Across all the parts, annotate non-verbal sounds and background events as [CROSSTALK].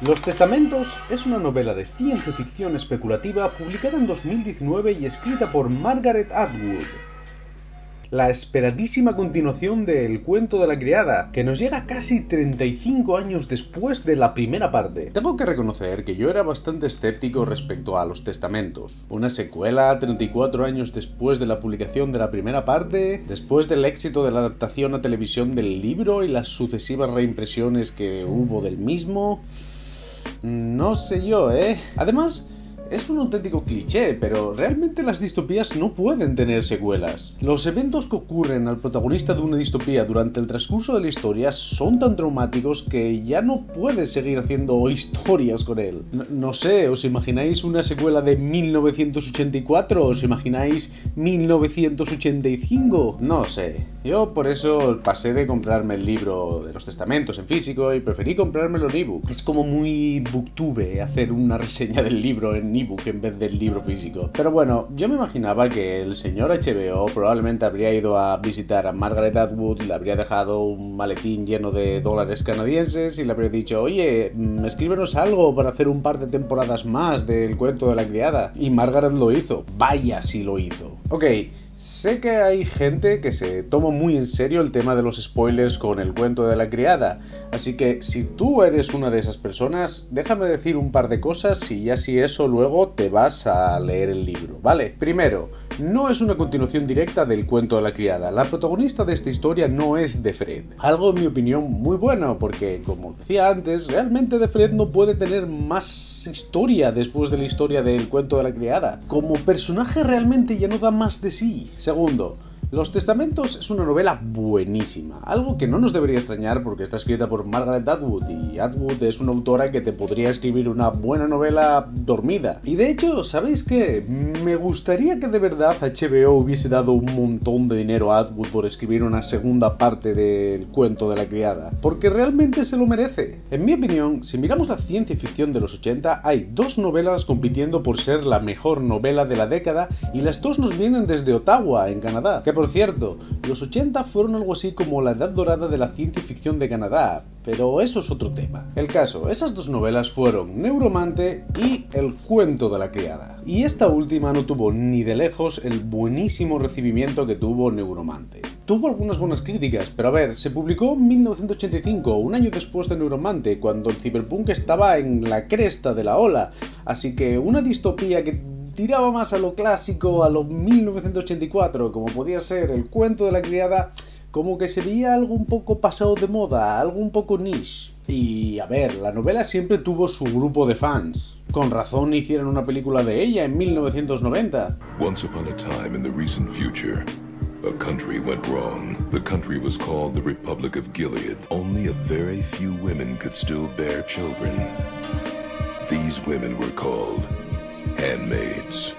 Los Testamentos es una novela de ciencia ficción especulativa publicada en 2019 y escrita por Margaret Atwood. La esperadísima continuación de El cuento de la criada, que nos llega casi 35 años después de la primera parte. Tengo que reconocer que yo era bastante escéptico respecto a Los Testamentos. Una secuela 34 años después de la publicación de la primera parte, después del éxito de la adaptación a televisión del libro y las sucesivas reimpresiones que hubo del mismo... No sé yo, ¿eh? Además, es un auténtico cliché, pero realmente las distopías no pueden tener secuelas. Los eventos que ocurren al protagonista de una distopía durante el transcurso de la historia son tan traumáticos que ya no puedes seguir haciendo historias con él. No, sé, ¿os imagináis una secuela de 1984? ¿Os imagináis 1985? No sé. Yo por eso pasé de comprarme el libro de los testamentos en físico y preferí comprármelo en ebook. Es como muy booktube hacer una reseña del libro en ebook en vez del libro físico. Pero bueno, yo me imaginaba que el señor HBO probablemente habría ido a visitar a Margaret Atwood, le habría dejado un maletín lleno de dólares canadienses y le habría dicho, oye, mm, escríbenos algo para hacer un par de temporadas más del cuento de la criada. Y Margaret lo hizo. Vaya si lo hizo. Ok. Sé que hay gente que se toma muy en serio el tema de los spoilers con el cuento de la criada, así que si tú eres una de esas personas, déjame decir un par de cosas y ya si eso luego te vas a leer el libro, ¿vale? Primero, no es una continuación directa del cuento de la criada, la protagonista de esta historia no es de Fred. Algo en mi opinión muy bueno, porque como decía antes, realmente de Fred no puede tener más historia después de la historia del cuento de la criada. Como personaje realmente ya no da más de sí. Segundo, los Testamentos es una novela buenísima, algo que no nos debería extrañar porque está escrita por Margaret Atwood y Atwood es una autora que te podría escribir una buena novela dormida. Y de hecho, ¿sabéis qué? Me gustaría que de verdad HBO hubiese dado un montón de dinero a Atwood por escribir una segunda parte del cuento de la criada, porque realmente se lo merece. En mi opinión, si miramos la ciencia ficción de los 80, hay dos novelas compitiendo por ser la mejor novela de la década y las dos nos vienen desde Ottawa, en Canadá. Por cierto, los 80 fueron algo así como la edad dorada de la ciencia ficción de Canadá, pero eso es otro tema. El caso, esas dos novelas fueron Neuromante y El cuento de la criada. Y esta última no tuvo ni de lejos el buenísimo recibimiento que tuvo Neuromante. Tuvo algunas buenas críticas, pero a ver, se publicó en 1985, un año después de Neuromante, cuando el cyberpunk estaba en la cresta de la ola, así que una distopía que tiraba más a lo clásico, a lo 1984, como podía ser el cuento de la criada, como que se veía algo un poco pasado de moda, algo un poco niche. Y a ver, la novela siempre tuvo su grupo de fans. Con razón hicieron una película de ella en 1990. Once upon a time in the recent future, a country went wrong. The country was called the Republic of Gilead. Only a very few women could still bear children. These women were called handmaids.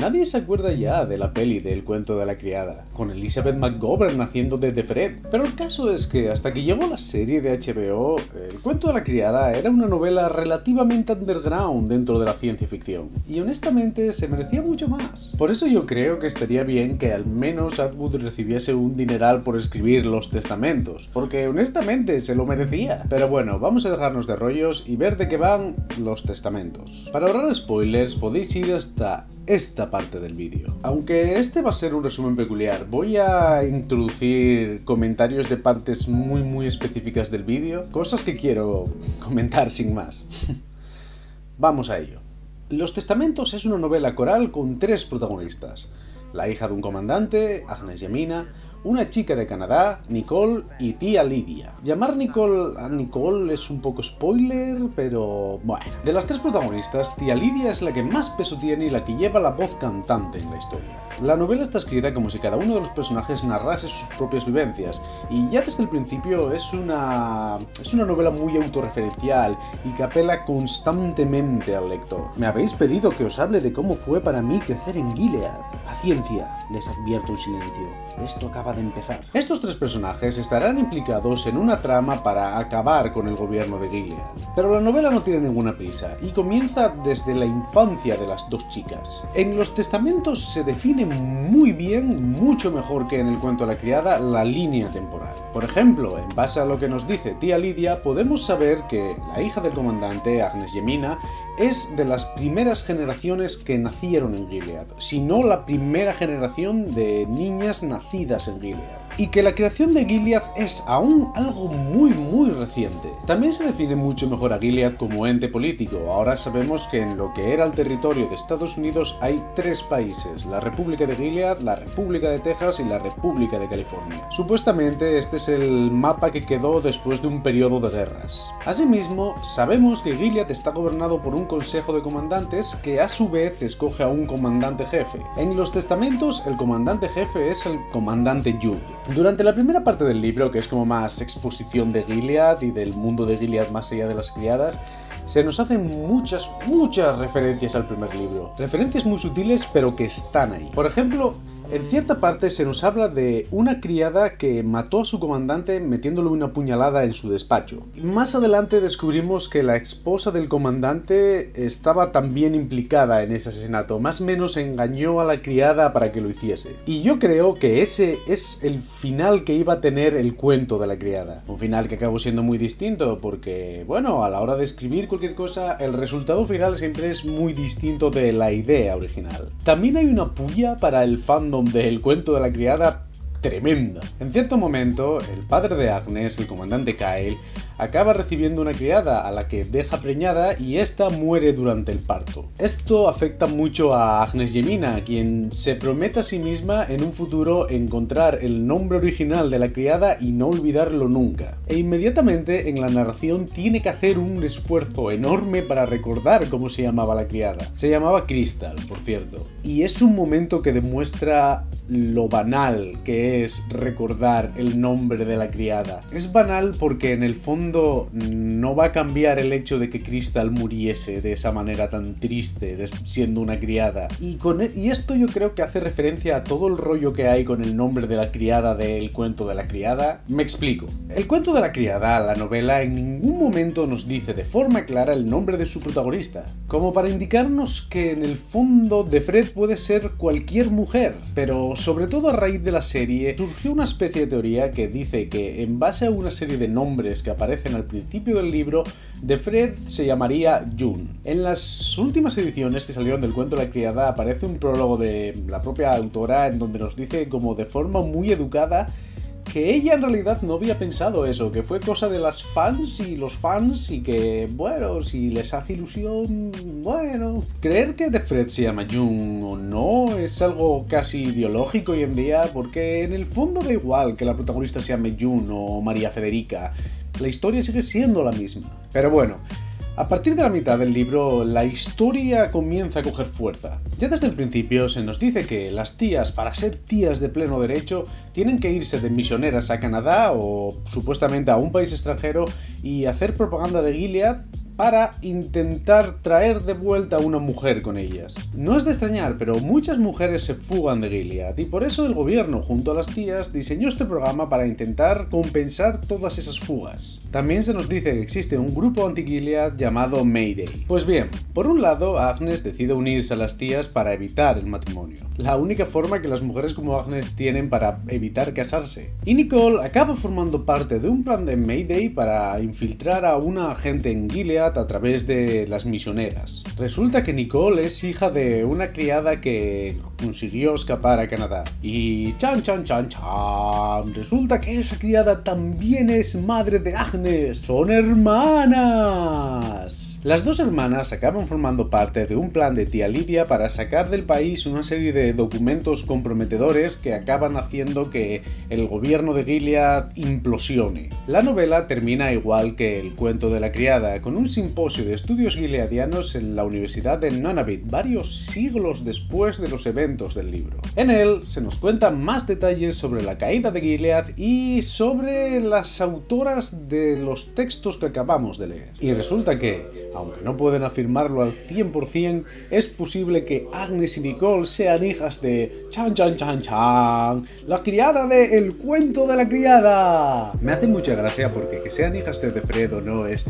Nadie se acuerda ya de la peli del cuento de la criada, con Elizabeth McGovern haciendo de The Fred, pero el caso es que hasta que llegó la serie de HBO, el cuento de la criada era una novela relativamente underground dentro de la ciencia ficción, y honestamente se merecía mucho más. Por eso yo creo que estaría bien que al menos Atwood recibiese un dineral por escribir los testamentos, porque honestamente se lo merecía. Pero bueno, vamos a dejarnos de rollos y ver de qué van los testamentos. Para ahorrar spoilers podéis ir hasta esta parte del vídeo. Aunque este va a ser un resumen peculiar, voy a introducir comentarios de partes muy muy específicas del vídeo, cosas que quiero comentar sin más. [LAUGHS] Vamos a ello. Los Testamentos es una novela coral con tres protagonistas. La hija de un comandante, Agnes Yamina, una chica de Canadá, Nicole y tía Lidia. Llamar Nicole a Nicole es un poco spoiler, pero bueno. De las tres protagonistas, tía Lidia es la que más peso tiene y la que lleva la voz cantante en la historia. La novela está escrita como si cada uno de los personajes narrase sus propias vivencias, y ya desde el principio es una, es una novela muy autorreferencial y que apela constantemente al lector. Me habéis pedido que os hable de cómo fue para mí crecer en Gilead. Paciencia, les advierto un silencio. Esto acaba de empezar. Estos tres personajes estarán implicados en una trama para acabar con el gobierno de Gilead. Pero la novela no tiene ninguna prisa y comienza desde la infancia de las dos chicas. En los testamentos se define muy bien, mucho mejor que en el cuento de la criada, la línea temporal. Por ejemplo, en base a lo que nos dice tía Lidia, podemos saber que la hija del comandante, Agnes Yemina, es de las primeras generaciones que nacieron en Gilead, si no la primera generación de niñas nacidas en Gilead y que la creación de Gilead es aún algo muy muy reciente. También se define mucho mejor a Gilead como ente político. Ahora sabemos que en lo que era el territorio de Estados Unidos hay tres países, la República de Gilead, la República de Texas y la República de California. Supuestamente este es el mapa que quedó después de un periodo de guerras. Asimismo, sabemos que Gilead está gobernado por un consejo de comandantes que a su vez escoge a un comandante jefe. En los testamentos, el comandante jefe es el comandante Jude. Durante la primera parte del libro, que es como más exposición de Gilead y del mundo de Gilead más allá de las criadas, se nos hacen muchas, muchas referencias al primer libro. Referencias muy sutiles pero que están ahí. Por ejemplo, en cierta parte se nos habla de una criada que mató a su comandante metiéndole una puñalada en su despacho. Más adelante descubrimos que la esposa del comandante estaba también implicada en ese asesinato, más o menos engañó a la criada para que lo hiciese. Y yo creo que ese es el final que iba a tener el cuento de la criada. Un final que acabó siendo muy distinto porque, bueno, a la hora de escribir cualquier cosa, el resultado final siempre es muy distinto de la idea original. También hay una puya para el fandom del cuento de la criada tremenda. En cierto momento, el padre de Agnes, el comandante Kyle, acaba recibiendo una criada a la que deja preñada y esta muere durante el parto. Esto afecta mucho a Agnes Yemina, quien se promete a sí misma en un futuro encontrar el nombre original de la criada y no olvidarlo nunca. E inmediatamente en la narración tiene que hacer un esfuerzo enorme para recordar cómo se llamaba la criada. Se llamaba Crystal, por cierto. Y es un momento que demuestra lo banal que es recordar el nombre de la criada. Es banal porque en el fondo no va a cambiar el hecho de que Crystal muriese de esa manera tan triste, siendo una criada. Y, con, e, y esto yo creo que hace referencia a todo el rollo que hay con el nombre de la criada del cuento de la criada. Me explico. El cuento de la criada, la novela, en ningún momento nos dice de forma clara el nombre de su protagonista, como para indicarnos que en el fondo de Fred puede ser cualquier mujer, pero sobre todo a raíz de la serie, surgió una especie de teoría que dice que en base a una serie de nombres que aparecen al principio del libro, de Fred se llamaría June. En las últimas ediciones que salieron del cuento La criada aparece un prólogo de la propia autora en donde nos dice como de forma muy educada que ella en realidad no había pensado eso, que fue cosa de las fans y los fans y que, bueno, si les hace ilusión, bueno. Creer que The Fred se llama Jung o no es algo casi ideológico hoy en día, porque en el fondo da igual que la protagonista se llame June o María Federica, la historia sigue siendo la misma. Pero bueno, a partir de la mitad del libro, la historia comienza a coger fuerza. Ya desde el principio se nos dice que las tías, para ser tías de pleno derecho, tienen que irse de misioneras a Canadá o supuestamente a un país extranjero y hacer propaganda de Gilead para intentar traer de vuelta a una mujer con ellas. No es de extrañar, pero muchas mujeres se fugan de Gilead y por eso el gobierno junto a las tías diseñó este programa para intentar compensar todas esas fugas. También se nos dice que existe un grupo anti-Gilead llamado Mayday. Pues bien, por un lado, Agnes decide unirse a las tías para evitar el matrimonio. La única forma que las mujeres como Agnes tienen para evitar casarse. Y Nicole acaba formando parte de un plan de Mayday para infiltrar a una agente en Gilead a través de las misioneras. Resulta que Nicole es hija de una criada que consiguió escapar a Canadá. Y chan chan chan chan, resulta que esa criada también es madre de Agnes. Son hermanas. Las dos hermanas acaban formando parte de un plan de tía Lidia para sacar del país una serie de documentos comprometedores que acaban haciendo que el gobierno de Gilead implosione. La novela termina igual que el cuento de la criada, con un simposio de estudios gileadianos en la Universidad de Nunavut varios siglos después de los eventos del libro. En él se nos cuentan más detalles sobre la caída de Gilead y sobre las autoras de los textos que acabamos de leer. Y resulta que aunque no pueden afirmarlo al 100%, es posible que Agnes y Nicole sean hijas de Chan Chan Chan Chan, la criada de El cuento de la criada. Me hace mucha gracia porque que sean hijas de Defred o no es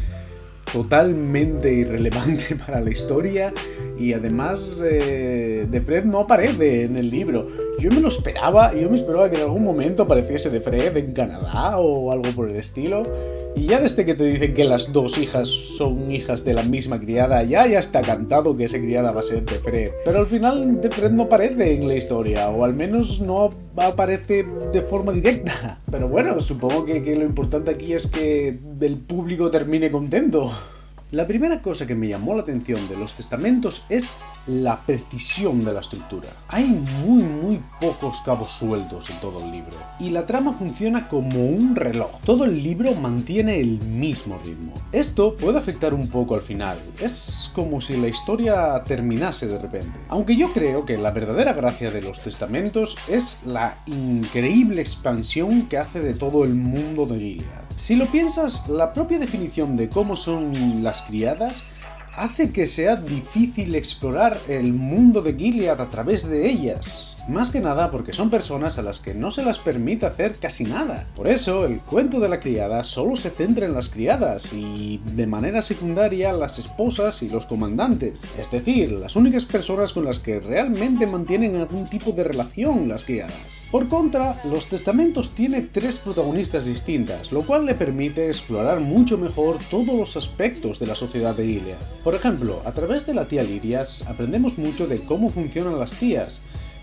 totalmente irrelevante [LAUGHS] para la historia y además eh, de Fred no aparece en el libro. Yo me lo esperaba, yo me esperaba que en algún momento apareciese de Fred en Canadá o algo por el estilo. Y ya desde que te dicen que las dos hijas son hijas de la misma criada, ya ya está cantado que esa criada va a ser de Fred. Pero al final de Fred no aparece en la historia, o al menos no aparece de forma directa. [LAUGHS] Pero bueno, supongo que, que lo importante aquí es que el público termine contento. La primera cosa que me llamó la atención de los testamentos es la precisión de la estructura. Hay muy muy pocos cabos sueltos en todo el libro, y la trama funciona como un reloj. Todo el libro mantiene el mismo ritmo. Esto puede afectar un poco al final, es como si la historia terminase de repente. Aunque yo creo que la verdadera gracia de los testamentos es la increíble expansión que hace de todo el mundo de Gilead. Si lo piensas, la propia definición de cómo son las criadas hace que sea difícil explorar el mundo de Gilead a través de ellas. Más que nada porque son personas a las que no se las permite hacer casi nada. Por eso, el cuento de la criada solo se centra en las criadas y, de manera secundaria, las esposas y los comandantes. Es decir, las únicas personas con las que realmente mantienen algún tipo de relación las criadas. Por contra, los testamentos tiene tres protagonistas distintas, lo cual le permite explorar mucho mejor todos los aspectos de la sociedad de Gilead. Por ejemplo, a través de la tía Lidias aprendemos mucho de cómo funcionan las tías,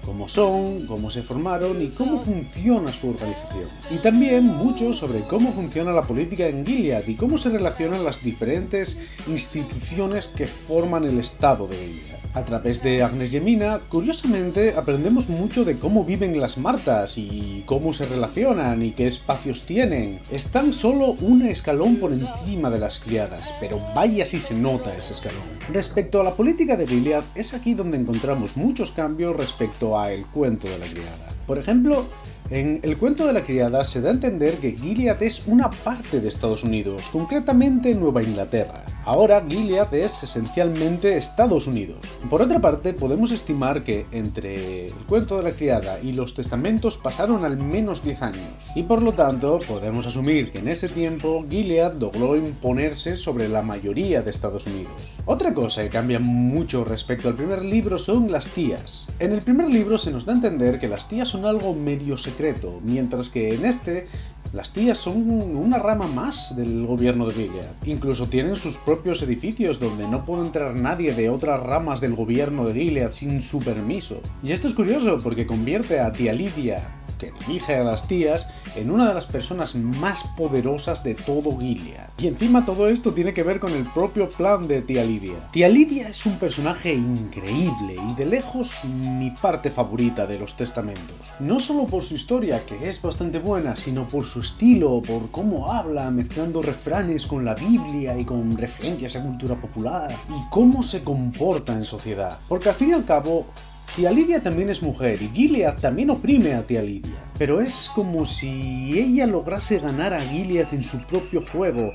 cómo son, cómo se formaron y cómo funciona su organización. Y también mucho sobre cómo funciona la política en Gilead y cómo se relacionan las diferentes instituciones que forman el Estado de Gilead. A través de Agnes y Emina, curiosamente, aprendemos mucho de cómo viven las Martas y cómo se relacionan y qué espacios tienen. Están solo un escalón por encima de las criadas, pero vaya si se nota ese escalón. Respecto a la política de Gilead, es aquí donde encontramos muchos cambios respecto a el cuento de la criada. Por ejemplo, en El cuento de la criada se da a entender que Gilead es una parte de Estados Unidos, concretamente Nueva Inglaterra. Ahora Gilead es esencialmente Estados Unidos. Por otra parte, podemos estimar que entre el cuento de la criada y los testamentos pasaron al menos 10 años, y por lo tanto podemos asumir que en ese tiempo Gilead logró imponerse sobre la mayoría de Estados Unidos. Otra cosa que cambia mucho respecto al primer libro son las tías. En el primer libro se nos da a entender que las tías son algo medio secreto, mientras que en este las tías son una rama más del gobierno de Gilead. Incluso tienen sus propios edificios donde no puede entrar nadie de otras ramas del gobierno de Gilead sin su permiso. Y esto es curioso porque convierte a tía Lidia que dirige a las tías, en una de las personas más poderosas de todo Gilead. Y encima todo esto tiene que ver con el propio plan de tía Lidia. Tía Lidia es un personaje increíble y de lejos mi parte favorita de los testamentos. No solo por su historia, que es bastante buena, sino por su estilo, por cómo habla, mezclando refranes con la Biblia y con referencias a cultura popular, y cómo se comporta en sociedad. Porque al fin y al cabo, Tía Lidia también es mujer y Gilead también oprime a Tía Lidia. Pero es como si ella lograse ganar a Gilead en su propio juego,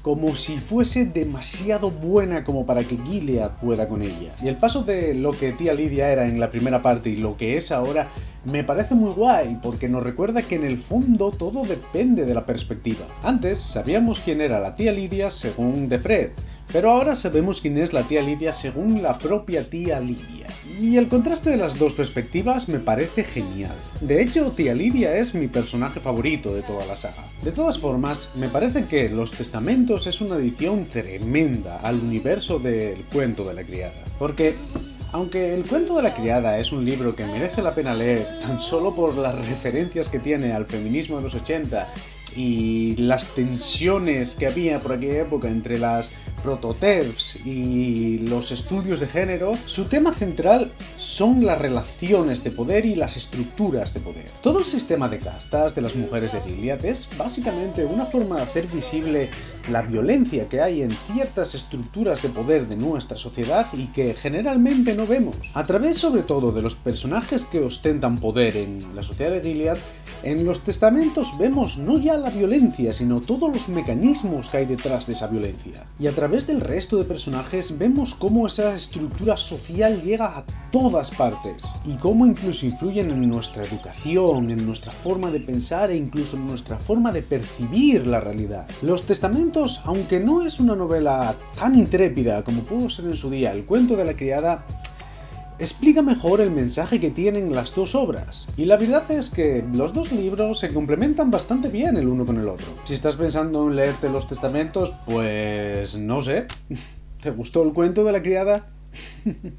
como si fuese demasiado buena como para que Gilead pueda con ella. Y el paso de lo que tía Lidia era en la primera parte y lo que es ahora me parece muy guay porque nos recuerda que en el fondo todo depende de la perspectiva. Antes sabíamos quién era la tía Lidia según De Fred, pero ahora sabemos quién es la tía Lidia según la propia tía Lidia. Y el contraste de las dos perspectivas me parece genial. De hecho, tía Lidia es mi personaje favorito de toda la saga. De todas formas, me parece que Los Testamentos es una edición tremenda al universo del cuento de la criada. Porque aunque El cuento de la criada es un libro que merece la pena leer tan solo por las referencias que tiene al feminismo de los 80 y las tensiones que había por aquella época entre las prototerfs y los estudios de género, su tema central son las relaciones de poder y las estructuras de poder. Todo el sistema de castas de las mujeres de Gilead es básicamente una forma de hacer visible la violencia que hay en ciertas estructuras de poder de nuestra sociedad y que generalmente no vemos. A través sobre todo de los personajes que ostentan poder en la sociedad de Gilead, en los testamentos vemos no ya la violencia, sino todos los mecanismos que hay detrás de esa violencia. Y a través través del resto de personajes vemos cómo esa estructura social llega a todas partes y cómo incluso influyen en nuestra educación, en nuestra forma de pensar e incluso en nuestra forma de percibir la realidad. Los testamentos, aunque no es una novela tan intrépida como pudo ser en su día El cuento de la criada, explica mejor el mensaje que tienen las dos obras. Y la verdad es que los dos libros se complementan bastante bien el uno con el otro. Si estás pensando en leerte los testamentos, pues no sé. [LAUGHS] ¿Te gustó el cuento de la criada? [LAUGHS]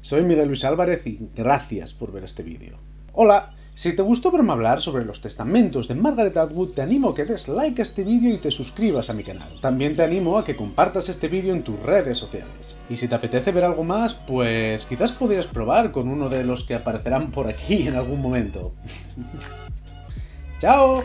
Soy Miguel Luis Álvarez y gracias por ver este vídeo. Hola, si te gustó verme hablar sobre los testamentos de Margaret Atwood, te animo a que des like a este vídeo y te suscribas a mi canal. También te animo a que compartas este vídeo en tus redes sociales. Y si te apetece ver algo más, pues quizás podrías probar con uno de los que aparecerán por aquí en algún momento. [LAUGHS] ¡Chao!